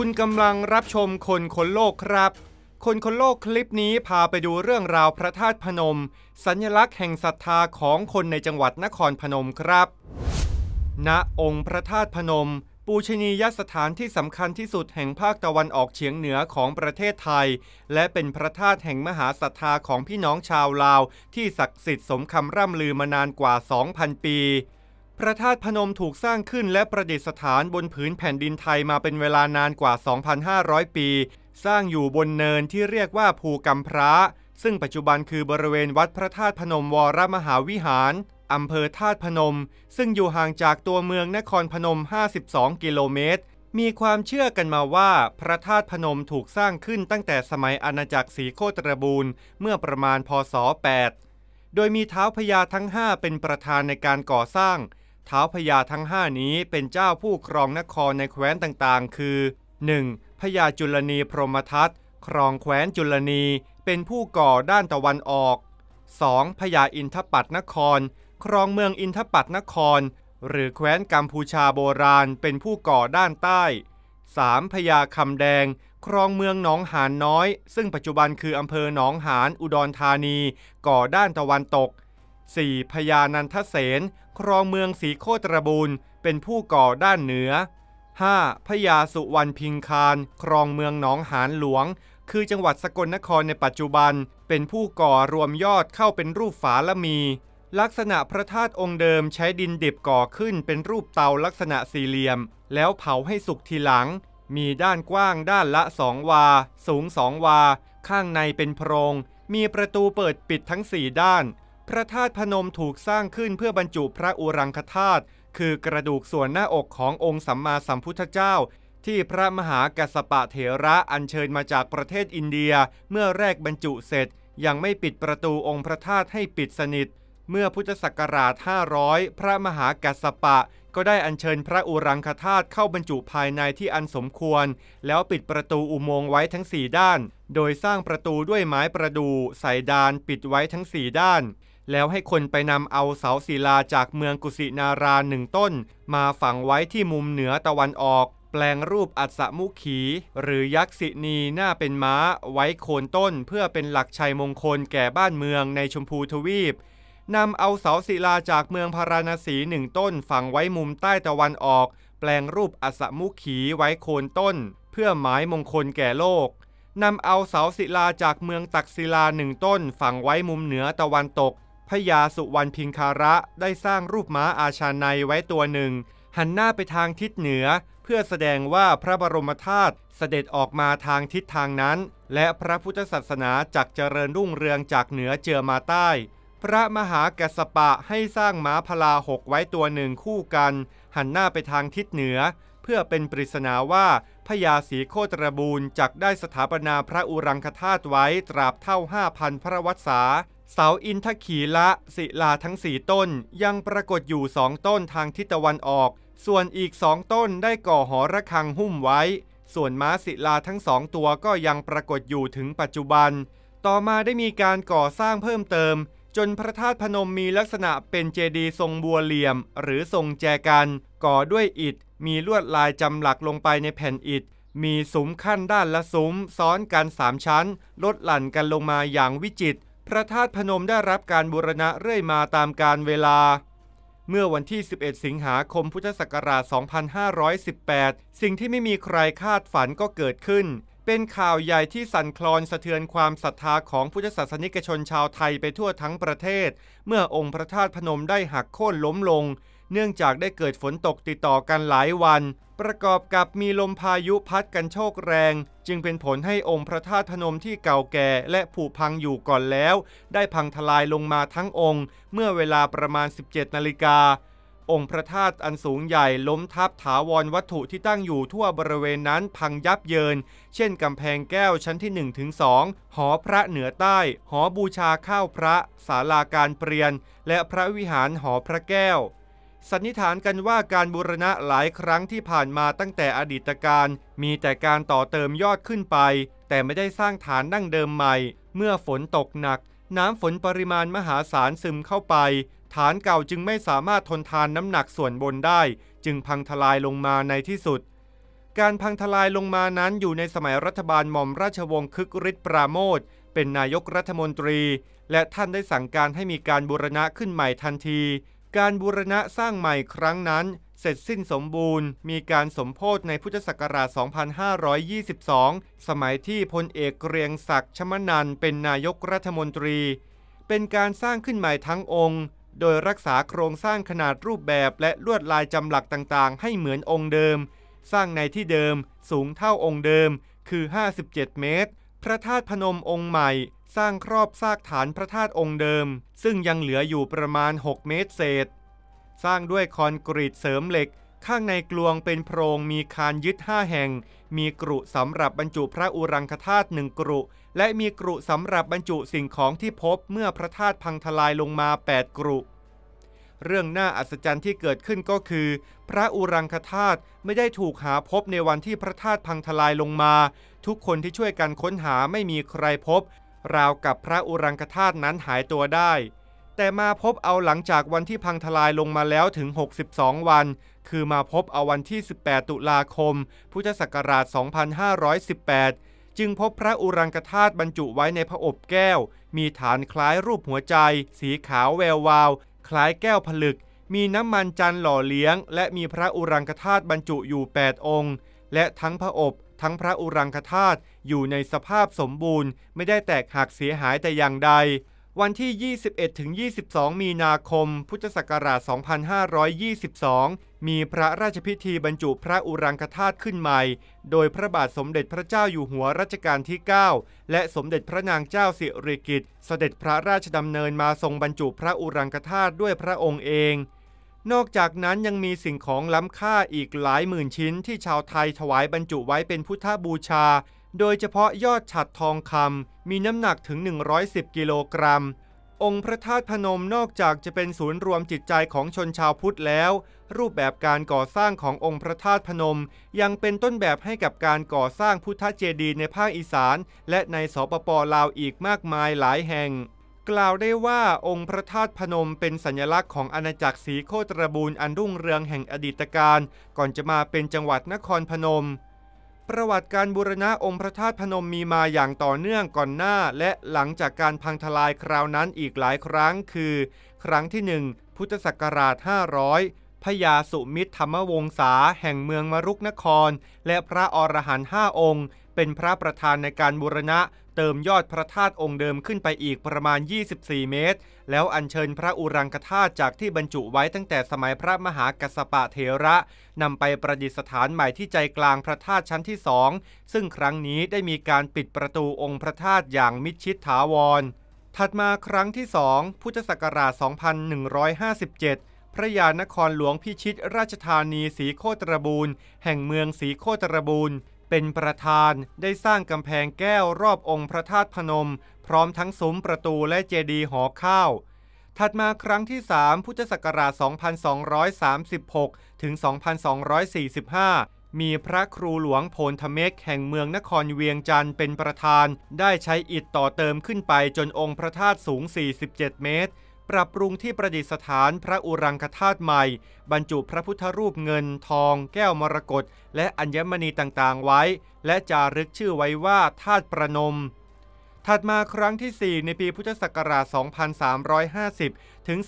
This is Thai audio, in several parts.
คุณกำลังรับชมคนคนโลกครับ คนคนโลกคลิปนี้พาไปดูเรื่องราวพระธาตุพนม สัญลักษณ์แห่งศรัทธาของคนในจังหวัดนครพนมครับ ณ องค์พระธาตุพนม ปูชนียสถานที่สำคัญที่สุดแห่งภาคตะวันออกเฉียงเหนือของประเทศไทย และเป็นพระธาตุแห่งมหาศรัทธาของพี่น้องชาวลาว ที่ศักดิ์สิทธิ์สมคำร่ำลือมานานกว่า 2,000 ปี พระธาตุพนมถูกสร้างขึ้นและประดิษฐานบนผืนแผ่นดินไทยมาเป็นเวลานานกว่า 2,500 ปี สร้างอยู่บนเนินที่เรียกว่าภูกำพร้าซึ่งปัจจุบันคือบริเวณวัดพระธาตุพนมวรมหาวิหารอำเภอธาตุพนม ซึ่งอยู่ห่างจากตัวเมืองนครพนม 52 กิโลเมตร มีความเชื่อกันมาว่าพระธาตุพนมถูกสร้างขึ้นตั้งแต่สมัยอาณาจักรศรีโคตรบูรณ์เมื่อประมาณพศ 8 โดยมีเท้าพญาทั้ง 5 เป็นประธานในการก่อสร้าง ท้าวพญาทั้ง 5 นี้เป็นเจ้าผู้ครองนครในแคว้นต่างๆ คือ 1. พญาจุลนีพรหมทัตครองแคว้นจุลนีเป็นผู้ก่อด้านตะวันออก 2. พญาอินทปัตนคร ครองเมืองอินทปัตนคร หรือแคว้นกัมพูชาโบราณเป็นผู้ก่อด้านใต้ 3. พญาคำแดง ครองเมืองหนองหานน้อย ซึ่งปัจจุบันคืออำเภอหนองหานอุดรธานี ก่อด้านตะวันตก 4. พญานันทเสนครองเมืองสีโคตรบูรณ์เป็นผู้ก่อด้านเหนือ 5. พญาสุวรรณพิงคารครองเมืองหนองหานหลวง คือจังหวัดสกลนครในปัจจุบัน เป็นผู้ก่อรวมยอดเข้าเป็นรูปฝาละมี ลักษณะพระธาตุองค์เดิมใช้ดินดิบก่อขึ้นเป็นรูปเตาลักษณะสี่เหลี่ยม แล้วเผาให้สุกทีหลัง มีด้านกว้างด้านละสองวา สูงสองวา ข้างในเป็นโพรง มีประตูเปิดปิดทั้งสี่ด้าน พระธาตุพนมถูกสร้างขึ้นเพื่อบรรจุพระอุรังคธาตุคือกระดูกส่วนหน้าอกขององค์สัมมาสัมพุทธเจ้า ที่พระมหากัสปะเถระอัญเชิญมาจากประเทศอินเดีย เมื่อแรกบรรจุเสร็จ ยังไม่ปิดประตูองค์พระธาตุให้ปิดสนิท เมื่อพุทธศักราช 500 พระมหากัสสปะ ก็ได้อัญเชิญพระอุรังคธาตุเข้าบรรจุภายในที่อันสมควร แล้วปิดประตูอุโมงค์ไว้ทั้ง 4 ด้าน โดยสร้างประตูด้วยไม้ประดู่ใส่ดานปิดไว้ทั้ง 4 ด้าน แล้วให้คนไปนำเอาเสาศิลาจากเมืองกุสินาราหนึ่งต้น มาฝังไว้ที่มุมเหนือตะวันออก แปลงรูปอัศมุขี หรือยักษินีหน้าเป็นม้า ไว้โคนต้น เพื่อเป็นหลักชัยมงคลแก่บ้านเมืองในชมพูทวีปนำเอาเสาศิลาจากเมืองพาราณสีหนึ่งต้น ฝังไว้มุมใต้ตะวันออก แปลงรูปอัศมุขีไว้โคนต้น เพื่อหมายมงคลแก่โลกนำเอาเสาศิลาจากเมืองตักศิลาหนึ่งต้น ฝังไว้มุมเหนือตะวันตก พญาสุวรรณพิงคาระได้สร้างรูปม้าอาชาในไว้ตัวหนึ่ง หันหน้าไปทางทิศเหนือ เพื่อแสดงว่าพระบรมธาตุเสด็จออกมาทางทิศทางนั้น และพระพุทธศาสนาจักเจริญรุ่งเรืองจากเหนือเจือมาใต้ พระมหากัสปะให้สร้างม้าพลาหกไว้ตัวหนึ่งคู่กัน หันหน้าไปทางทิศเหนือ เพื่อเป็นปริศนาว่าพญาศรีโคตรบูรจักได้สถาปนาพระอุรังคธาตุไว้ตราบเท่าห้าพันพระวัษา เสาอินทขีละศิลาทั้งสี่ต้นยังปรากฏอยู่สองต้นทางทิศตะวันออก ส่วนอีกสองต้นได้ก่อหอระฆังหุ้มไว้ ส่วนม้าศิลาทั้งสองตัวก็ยังปรากฏอยู่ถึงปัจจุบัน ต่อมาได้มีการก่อสร้างเพิ่มเติม จนพระธาตุพนมมีลักษณะเป็นเจดีย์ทรงบัวเหลี่ยม หรือทรงแจกัน ก่อด้วยอิฐ มีลวดลายจำหลักลงไปในแผ่นอิฐมีซุ้มขั้นด้านละซุ้มซ้อนกันสามชั้น ลดหลั่นกันลงมาอย่างวิจิตร พระธาตุพนมได้รับการบูรณะเรื่อยมาตามการเวลา เมื่อวันที่ 11 สิงหาคมพุทธศักราช 2518 สิ่งที่ไม่มีใครคาดฝันก็เกิดขึ้น เป็นข่าวใหญ่ที่สั่นคลอนสะเทือนความศรัทธาของพุทธศาสนิกชนชาวไทยไปทั่วทั้งประเทศ เมื่อองค์พระธาตุพนมได้หักโค่นล้มลง เนื่องจากได้เกิดฝนตกติดต่อกันหลายวัน ประกอบกับมีลมพายุพัดกันโชกแรง จึงเป็นผลให้องค์พระธาตุพนมที่เก่าแก่และผุพังอยู่ก่อนแล้ว ได้พังทลายลงมาทั้งองค์ เมื่อเวลาประมาณ 17 นาฬิกาองค์พระธาตุอันสูงใหญ่ล้มทับถาวรวัตถุที่ตั้งอยู่ทั่วบริเวณนั้นพังยับเยิน เช่นกำแพงแก้วชั้นที่1ถึง2หอพระเหนือใต้ หอบูชาข้าวพระ ศาลาการเปลี่ยน และพระวิหารหอพระแก้ว สันนิษฐานกันว่าการบูรณะหลายครั้งที่ผ่านมาตั้งแต่อดีตการ มีแต่การต่อเติมยอดขึ้นไป แต่ไม่ได้สร้างฐานดั้งเดิมใหม่ เมื่อฝนตกหนัก น้ำฝนปริมาณมหาศาลซึมเข้าไป ฐานเก่าจึงไม่สามารถทนทานน้ำหนักส่วนบนได้ จึงพังทลายลงมาในที่สุด การพังทลายลงมานั้นอยู่ในสมัยรัฐบาลหม่อมราชวงศ์คึกฤทธิ์ปราโมทเป็นนายกรัฐมนตรี และท่านได้สั่งการให้มีการบูรณะขึ้นใหม่ทันที การบูรณะสร้างใหม่ครั้งนั้น เสร็จสิ้นสมบูรณ์ มีการสมโพธในพุทธศักราช 2522 สมัยที่พลเอกเกรียงศักดิ์ชมนันเป็นนายกรัฐมนตรี เป็นการสร้างขึ้นใหม่ทั้งองค์ โดยรักษาโครงสร้างขนาดรูปแบบและลวดลายจำหลักต่างๆ ให้เหมือนองค์เดิม สร้างในที่เดิมสูงเท่าองค์เดิมคือ 57 เมตร พระธาตุพนมองค์ใหม่ สร้างครอบซากฐานพระธาตุองค์เดิม ซึ่งยังเหลืออยู่ประมาณ 6 เมตรเศษ สร้างด้วยคอนกรีตเสริมเหล็ก ข้างในกลวงเป็นโพรงมีคานยึดห้าแห่ง มีกรุสำหรับบรรจุพระอุรังคธาตุหนึ่งกรุ และมีกรุสำหรับบรรจุสิ่งของที่พบเมื่อพระธาตุพังทลายลงมา 8 กรุเรื่องน่าอัศจรรย์ที่เกิดขึ้นก็คือ พระอุรังคธาตุไม่ได้ถูกหาพบในวันที่พระธาตุพังทลายลงมา ทุกคนที่ช่วยกันค้นหาไม่มีใครพบ ราวกับพระอุรังคธาตุนั้นหายตัวได้ แต่มาพบเอาหลังจากวันที่พังทลายลงมาแล้วถึง 62 วัน คือมาพบเอาวันที่ 18 ตุลาคม พุทธศักราช 2518 จึงพบพระอุรังคธาตุบรรจุไว้ในพระอบแก้ว มีฐานคล้ายรูปหัวใจ สีขาวแวววาว คล้ายแก้วผลึก มีน้ำมันจันหล่อเลี้ยง และมีพระอุรังคธาตุบรรจุอยู่ 8 องค์ และทั้งพระอบ ทั้งพระอุรังคธาตุอยู่ในสภาพสมบูรณ์ ไม่ได้แตกหักเสียหายแต่อย่างใด วันที่ 21-22 มีนาคม พุทธศักราช 2522 มีพระราชพิธีบรรจุพระอุรังคธาตุขึ้นใหม่ โดยพระบาทสมเด็จพระเจ้าอยู่หัวรัชกาลที่ 9 และสมเด็จพระนางเจ้าสิริกิติ์เสด็จพระราชดำเนินมาทรงบรรจุพระอุรังคธาตุด้วยพระองค์เอง นอกจากนั้นยังมีสิ่งของล้ำค่าอีกหลายหมื่นชิ้นที่ชาวไทยถวายบรรจุไว้เป็นพุทธบูชา โดยเฉพาะยอดฉัดทองคำมีน้ำหนักถึง 110 กิโลกรัม องค์พระธาตุพนมนอกจากจะเป็นศูนย์รวมจิตใจของชนชาวพุทธแล้ว รูปแบบการก่อสร้างขององค์พระธาตุพนม ยังเป็นต้นแบบให้กับการก่อสร้างพุทธเจดีย์ในภาคอีสาน และในสปปลาวอีกมากมายหลายแห่ง กล่าวได้ว่าองค์พระธาตุพนมเป็นสัญลักษณ์ของอาณาจักรสีโคตรบูรณ์อันรุ่งเรืองแห่งอดีตการ ก่อนจะมาเป็นจังหวัดนครพนม ประวัติการบูรณะองค์พระธาตุพนมมีมาอย่างต่อเนื่องก่อนหน้า และหลังจากการพังทลายคราวนั้นอีกหลายครั้งคือ ครั้งที่ 1 พุทธศักราช 500 พญาสุมิตรธรรมวงศาแห่งเมืองมรุกนคร และพระอรหันต์ห้าองค์ เป็นพระประธานในการบูรณะ เติมยอดพระธาตุองค์เดิมขึ้นไปอีกประมาณ 24 เมตร แล้วอัญเชิญพระอุรังคธาตุจากที่บรรจุไว้ตั้งแต่สมัยพระมหากัสสปะเถระนำไปประดิษฐานใหม่ที่ใจกลางพระธาตุชั้นที่สองซึ่งครั้งนี้ได้มีการปิดประตูองค์พระธาตุอย่างมิดชิดถาวร ถัดมาครั้งที่สองพุทธศักราช 2157 พระยานครหลวงพิชิตราชธานีสีโคตรบูรณ์แห่งเมืองสีโคตรบูรณ์เป็นประธานได้สร้างกำแพงแก้วรอบองค์พระธาตุพนม พร้อมทั้งซุ้มประตูและเจดีย์หอข้าว ถัดมาครั้งที่ 3 พุทธศักราช 2236 ถึง 2245 มีพระครูหลวงโพนทเมกแห่งเมืองนครเวียงจันทร์เป็นประธาน ได้ใช้อิฐต่อเติมขึ้นไปจนองค์พระธาตุสูง 47 เมตร ปรับปรุงที่ประดิษฐานพระอุรังคธาตุใหม่ บรรจุพระพุทธรูปเงินทอง แก้วมรกตและอัญมณีต่างๆไว้ และจารึกชื่อไว้ว่าธาตุประนม ถัดมาครั้งที่ 4 ในปีพุทธศักราช 2350 ถึง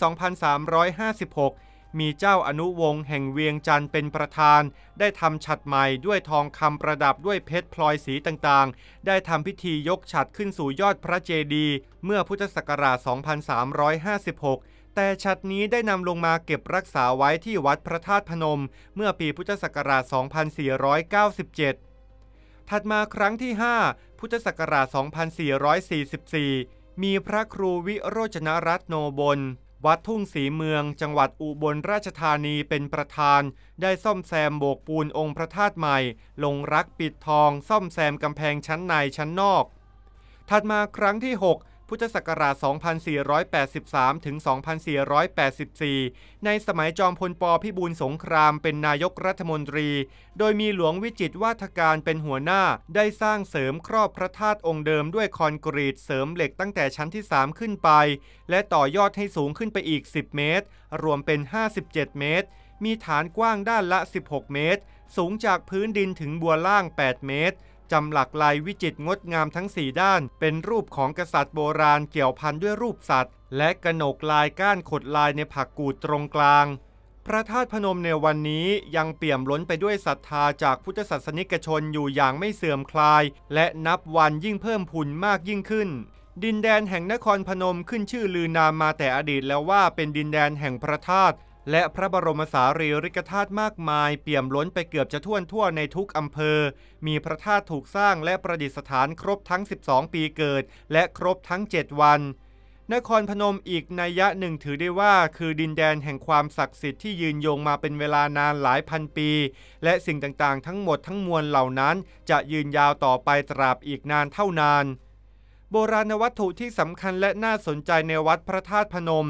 2356 มีเจ้าอนุวงศ์แห่งเวียงจันทร์เป็นประธาน ได้ทำฉัดใหม่ด้วยทองคำประดับด้วยเพชรพลอยสีต่างๆ ได้ทำพิธียกฉัดขึ้นสู่ยอดพระเจดีย์เมื่อพุทธศักราช 2356แต่ฉัดนี้ได้นำลงมาเก็บรักษาไว้ที่วัดพระธาตุพนม เมื่อปีพุทธศักราช 2497 ถัดมาครั้งที่ 5 พุทธศักราช 2444 มีพระครูวิโรจนรัตนโนบล วัดทุ่งศรีเมือง จังหวัดอุบลราชธานีเป็นประธาน ได้ซ่อมแซมโบกปูนองค์พระธาตุใหม่ ลงรักปิดทอง ซ่อมแซมกำแพงชั้นในชั้นนอก ถัดมาครั้งที่ 6 พุทธศักราช 2483 ถึง 2484 ในสมัยจอมพลปพิบูลสงครามเป็นนายกรัฐมนตรี โดยมีหลวงวิจิตวาทการเป็นหัวหน้า ได้สร้างเสริมครอบพระธาตุองค์เดิมด้วยคอนกรีตเสริมเหล็กตั้งแต่ชั้นที่ 3 ขึ้นไป และต่อยอดให้สูงขึ้นไปอีก 10 เมตร รวมเป็น 57 เมตร มีฐานกว้างด้านละ 16 เมตร สูงจากพื้นดินถึงบัวล่าง 8 เมตร จำหลักลายวิจิตรงดงามทั้ง 4 ด้าน เป็นรูปของกษัตริย์โบราณเกี่ยวพันด้วยรูปสัตว์ และกระหนกลายก้านขดลายในผักกูดตรงกลาง พระธาตุพนมในวันนี้ยังเปี่ยมล้นไปด้วยศรัทธาจากพุทธศาสนิกชนอยู่อย่างไม่เสื่อมคลาย และนับวันยิ่งเพิ่มพูนมากยิ่งขึ้นดินแดนแห่งนครพนมขึ้นชื่อลือนามมาแต่อดีตแล้วว่าเป็นดินแดนแห่งพระธาตุ และพระบรมสารีริกธาตุมากมาย เปี่ยมล้นไปเกือบจะท่วทั่วในทุกอำเภอ มีพระธาตุถูกสร้างและประดิษฐานครบทั้ง 12 ปีเกิด และครบทั้ง 7 วัน นครพนมอีกนัยยะหนึ่งถือได้ว่า คือดินแดนแห่งความศักดิ์สิทธิ์ที่ยืนยงมาเป็นเวลานานหลายพันปี และสิ่งต่างๆ ทั้งหมดทั้งมวลเหล่านั้น จะยืนยาวต่อไปตราบอีกนานเท่านาน โบราณวัตถุที่สำคัญและน่าสนใจในวัดพระธาตุพนม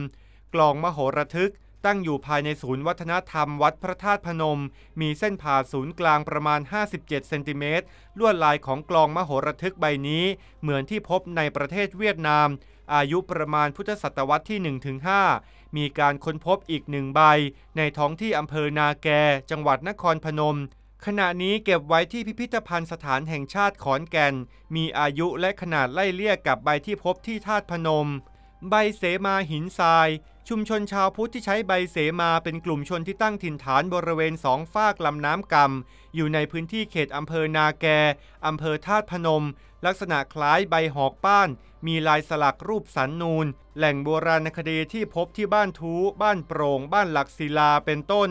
กลองมโหระทึก ตั้งอยู่ภายในศูนย์วัฒนธรรมวัดพระธาตุพนม มีเส้นผ่าศูนย์กลางประมาณ 57 เซนติเมตร ลวดลายของกลองมโหระทึกใบนี้ เหมือนที่พบในประเทศเวียดนาม อายุประมาณพุทธศตวรรษที่ 1-5 มีการค้นพบอีกหนึ่งใบ ในท้องที่อำเภอนาแก จังหวัดนครพนมขณะนี้เก็บไว้ที่พิพิธภัณฑ์สถานแห่งชาติขอนแก่น มีอายุและขนาดไล่เลี่ยกับใบที่พบที่ธาตุพนม ใบเสมาหินทราย ชุมชนชาวพุทธที่ใช้ใบเสมาเป็นกลุ่มชนที่ตั้งถิ่นฐานบริเวณสองฝากลำน้ำกำอยู่ในพื้นที่เขตอำเภอนาแกอำเภอธาตุพนม ลักษณะคล้ายใบหอกป้าน มีลายสลักรูปสันนูน แหล่งโบราณคดีที่พบที่บ้านทูบ้านโปร่ง บ้านหลักศิลาเป็นต้น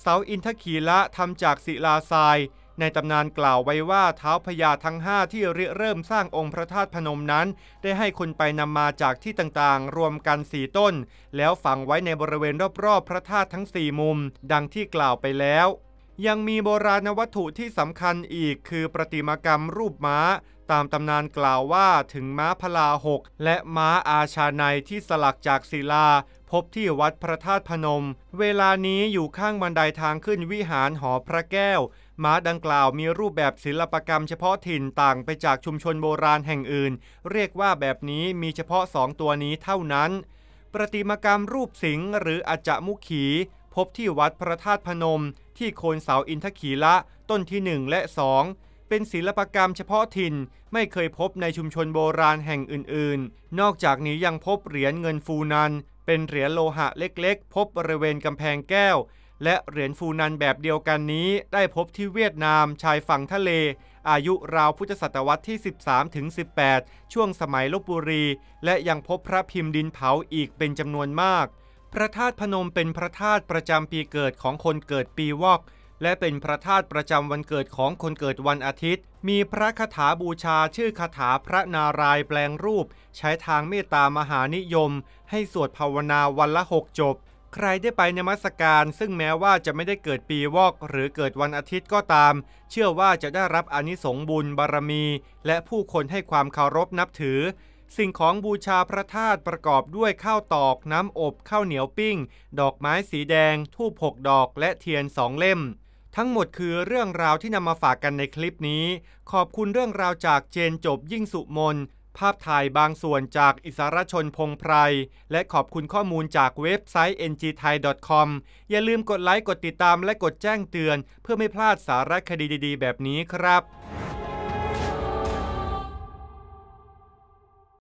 เสาอินทขีละทำจากศิลาทราย ในตำนานกล่าวไว้ว่าเท้าพญาทั้งห้าที่ริเริ่มสร้างองค์พระธาตุพนมนั้น ได้ให้คนไปนำมาจากที่ต่างๆ รวมกันสี่ต้น แล้วฝังไว้ในบริเวณรอบๆ พระธาตุทั้งสี่มุม ดังที่กล่าวไปแล้ว ยังมีโบราณวัตถุที่สำคัญอีกคือประติมากรรมรูปม้า ตามตำนานกล่าวว่าถึงม้าพลาหกและม้าอาชาในที่สลักจากศิลาพบที่วัดพระธาตุพนม เวลานี้อยู่ข้างบันไดทางขึ้นวิหารหอพระแก้ว ม้าดังกล่าวมีรูปแบบศิลปกรรมเฉพาะถิ่นต่างไปจากชุมชนโบราณแห่งอื่น เรียกว่าแบบนี้มีเฉพาะสองตัวนี้เท่านั้น ประติมากรรมรูปสิงห์หรืออาจมุขี พบที่วัดพระธาตุพนม ที่โคนเสาอินทขีละต้นที่ 1 และ 2 เป็นศิลปกรรมเฉพาะถิ่น ไม่เคยพบในชุมชนโบราณแห่งอื่น ๆ นอกจากนี้ยังพบเหรียญเงินฟูนัน เป็นเหรียญโลหะเล็ก ๆ พบบริเวณกำแพงแก้ว และเหรียญฟูนันแบบเดียวกันนี้ได้พบที่เวียดนามชายฝั่งทะเล อายุราวพุทธศตวรรษที่ 13ถึง18 ช่วงสมัยลบบุรี และยังพบพระพิมพ์ดินเผาอีกเป็นจำนวนมาก พระธาตุพนมเป็นพระธาตุประจำปีเกิดของคนเกิดปีวอก และเป็นพระธาตุประจำวันเกิดของคนเกิดวันอาทิตย์ มีพระคาถาบูชาชื่อคาถาพระนารายณ์แปลงรูป ใช้ทางเมตตามหานิยม ให้สวดภาวนาวันละหกจบ ใครได้ไปนมัสการซึ่งแม้ว่าจะไม่ได้เกิดปีวอก หรือเกิดวันอาทิตย์ก็ตาม เชื่อว่าจะได้รับอนิสงบุญบารมี และผู้คนให้ความเคารพนับถือ สิ่งของบูชาพระธาตุประกอบด้วยข้าวตอกน้ำอบข้าวเหนียวปิ้ง ดอกไม้สีแดง ทูบหกดอกและเทียนสองเล่ม ทั้งหมดคือเรื่องราวที่นำมาฝากกันในคลิปนี้ ขอบคุณเรื่องราวจากเจนจบยิ่งสุมน ภาพถ่ายบางส่วนจากอิสรชนพงไพร และขอบคุณข้อมูลจากเว็บไซต์ ngthai.com อย่าลืมกดไลค์ กดติดตามและกดแจ้งเตือน เพื่อไม่พลาดสาระคดีดีๆ แบบนี้ครับ